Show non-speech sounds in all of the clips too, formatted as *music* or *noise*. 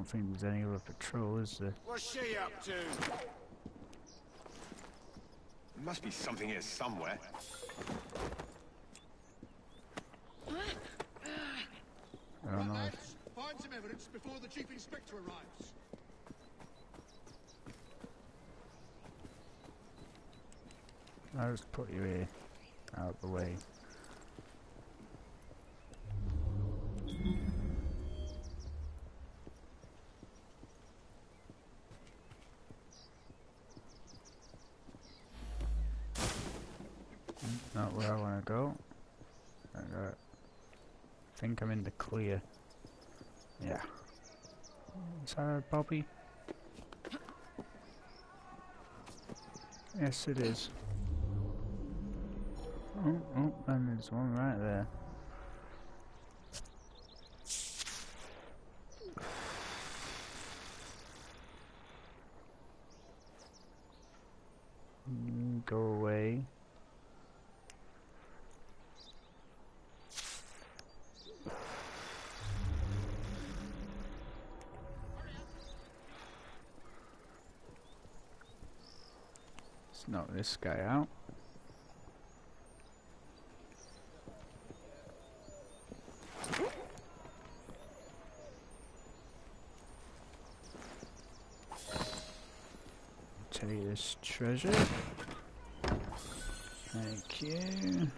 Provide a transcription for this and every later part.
don't think there's any other patrol, is there? What's she up to? There must be something here somewhere. I don't know. Find some evidence before the Chief Inspector arrives. I'll just put you here, out of the way. Mm, Not where I want to go. I got, think I'm in the clear. Yeah. Is that Bobby? Yes, it is. Oh, oh, and there's one right there. Mm, Go away. Let's knock this guy out. Take this treasure. Thank you.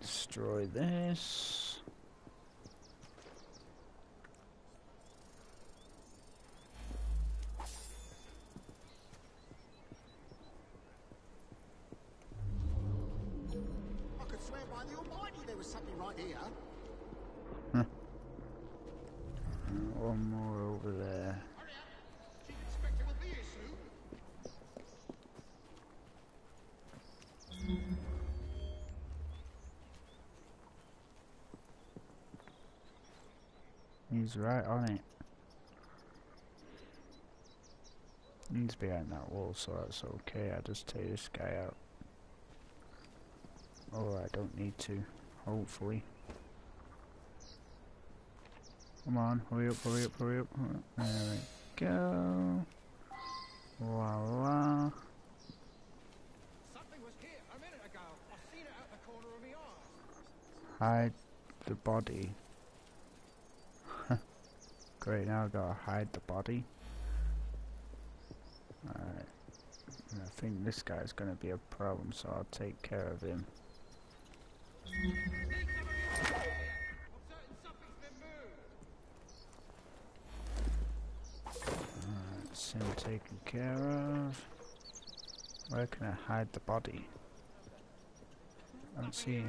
Destroy this. Swear by the Almighty there was something right here. One more over there. Hurry up. Chief Inspector will be here soon. He's right on it. He's behind that wall, so that's okay. I just take this guy out. Oh, I don't need to. Hopefully. Come on, hurry up, hurry up, hurry up. There we go. Voila. Something was here a minute ago. I seen it out the corner of my eye. Hide the body. *laughs* Great, now i gotta hide the body. Alright. I think this guy's gonna be a problem, so I'll take care of him. That's him taken care of. Where can I hide the body? I don't see.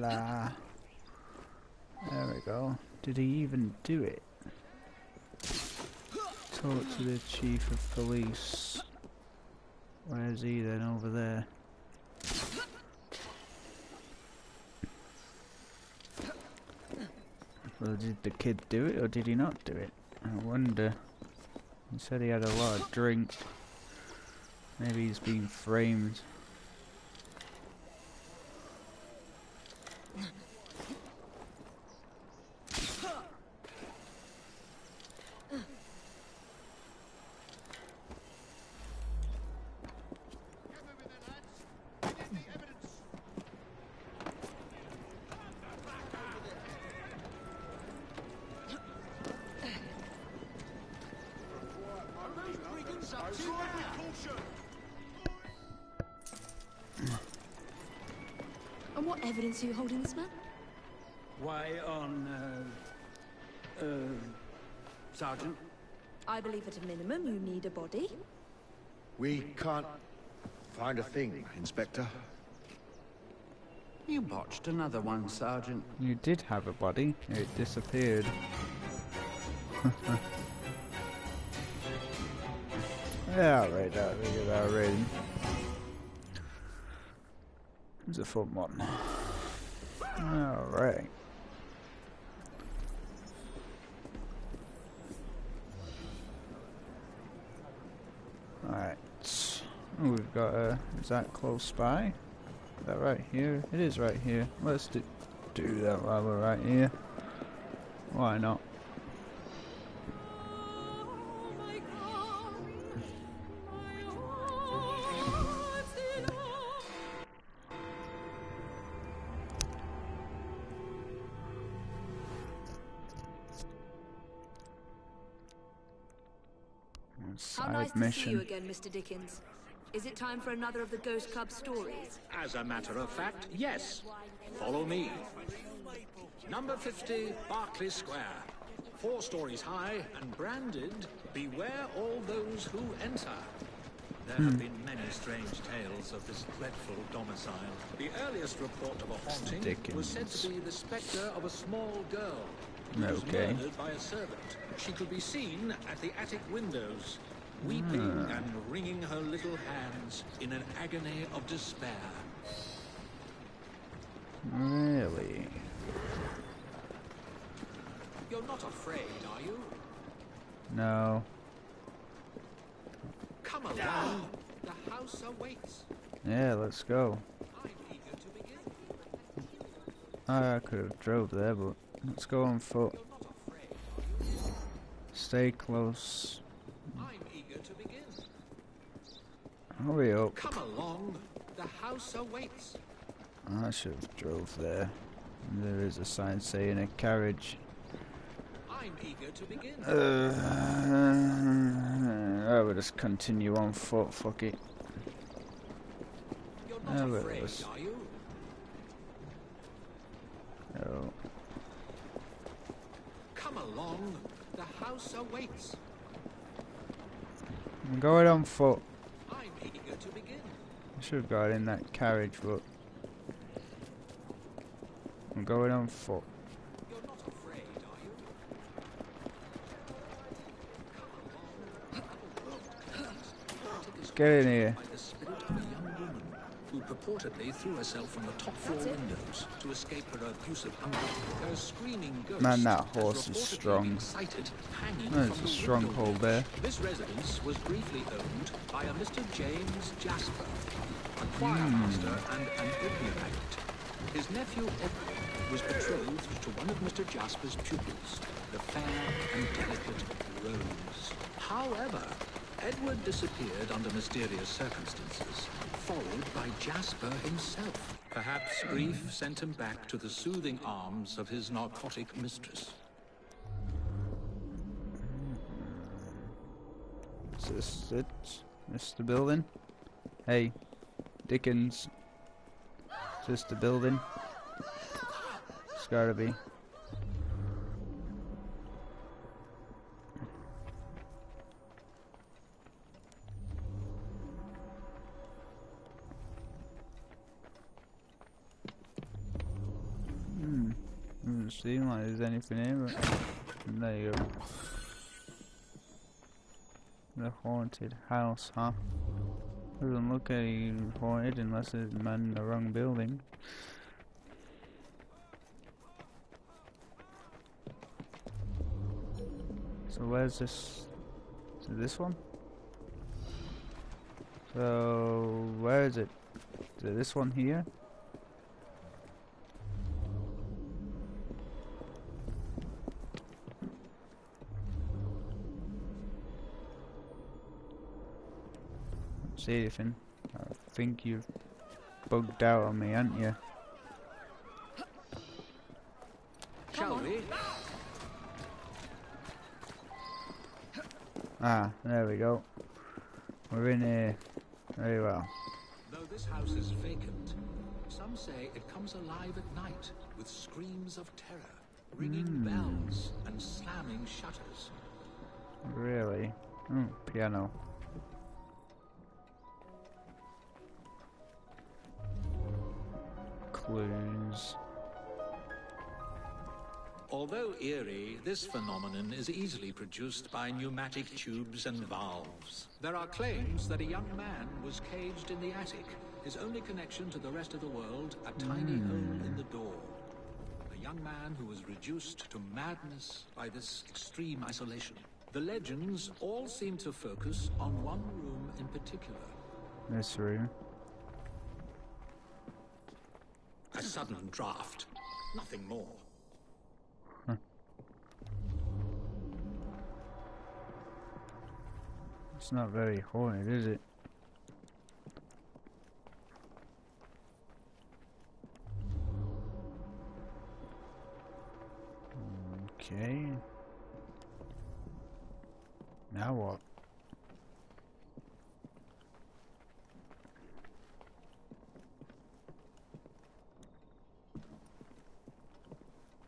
La. There we go. Did he even do it? Talk to the chief of police. Where is he then? Over there. Well, did the kid do it or did he not do it? I wonder. He said he had a lot of drink. Maybe he's framed. Evidence are you holding this man? Why, on, uh, uh, Sergeant? I believe at a minimum you need a body. We can't find a thing, Inspector. You botched another one, Sergeant. You did have a body. It disappeared. *laughs* Yeah, right, that, we get that rating. It's a fun one. Alright. Alright. We've got a. Is that close by? Is that right here? It is right here. Let's do, do that while we're right here. Why not? How Side nice mission. to see you again, Mr. Dickens. Is it time for another of the Ghost Club stories? As a matter of fact, yes. Follow me. Number 50, Berkeley Square. Four stories high and branded, Beware all those who enter. There have been many strange tales of this dreadful domicile. The earliest report of a haunting was said to be the spectre of a small girl who was Okay. murdered by a servant. She could be seen at the attic windows, weeping ah. and wringing her little hands in an agony of despair. Really? You're not afraid, are you? No. Come along. The house awaits. Yeah, let's go. I'm eager to begin. I could have drove there, but let's go on foot. You're not afraid. Stay close. I'm eager to begin. Hurry up. Come along. The house awaits. I should have drove there. There is a sign saying a carriage. I'm eager to begin. Uh, I will just continue on foot, fuck it. You're not afraid, are you? Oh. Come along. The house awaits. I'm going on foot. I'm eager to begin. I should have got in that carriage, but I'm going on foot. You're not afraid, are you? Get in here. Who purportedly threw herself from the top floor windows to escape her abusive uncle. Her screaming ghost Man, that horse is strong. been sighted hanging There's a the stronghold window there. This residence was briefly owned by a Mr. James Jasper, a choir Hmm. master and an opium addict. His nephew Edward was betrothed to one of Mr. Jasper's pupils, the fair and delicate Rose. However, Edward disappeared under mysterious circumstances, followed by Jasper himself. Perhaps grief sent him back to the soothing arms of his narcotic mistress. Is this it? The building? Hey, Dickens. Is this the building? It's gotta be. Seem like there's anything here, but there you go. The haunted house, huh? Doesn't look any haunted unless it's man in the wrong building. So where's this? This one? So where is it? Is it this one here? Don't see anything. I think you've bugged out on me, haven't you? Shall we? Ah, there we go. We're in here. Very well. Though this house is vacant, some say it comes alive at night with screams of terror, ringing bells and slamming shutters. Really? Oh, piano. Clues. Although eerie, this phenomenon is easily produced by pneumatic tubes and valves. There are claims that a young man was caged in the attic, his only connection to the rest of the world a tiny hmm. hole in the door. A young man who was reduced to madness by this extreme isolation. The legends all seem to focus on one room in particular. This room. Sudden draft. Nothing more. It's not very haunted, is it? Okay. Now what?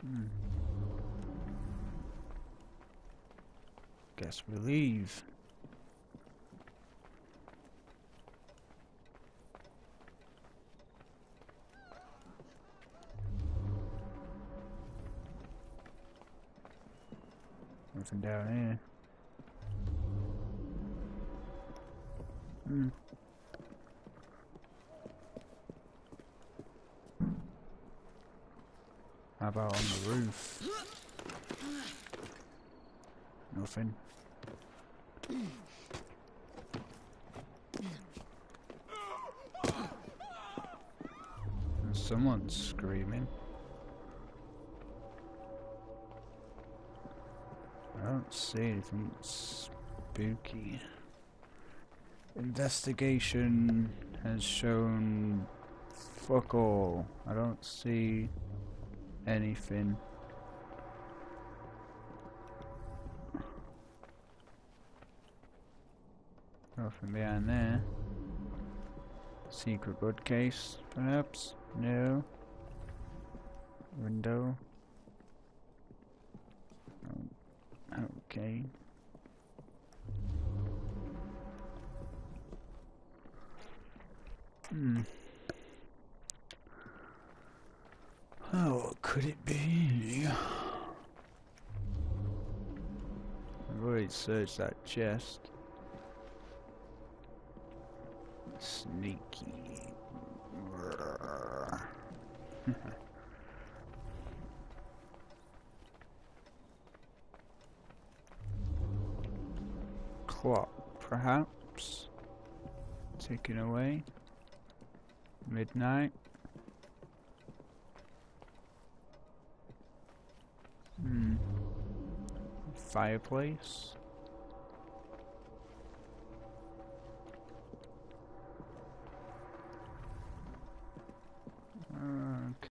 Hmm. Guess we leave. Nothing down here. Hmm. How about on the roof? Nothing. Someone's screaming. I don't see anything spooky. Investigation has shown fuck all. I don't see anything. Nothing behind there. Secret bookcase, perhaps? No. Window. Oh, Okay. Hmm. Oh, could it be? I've already searched that chest. Sneaky. *laughs* Clock, perhaps. Taken away. Midnight. Hmm. Fireplace.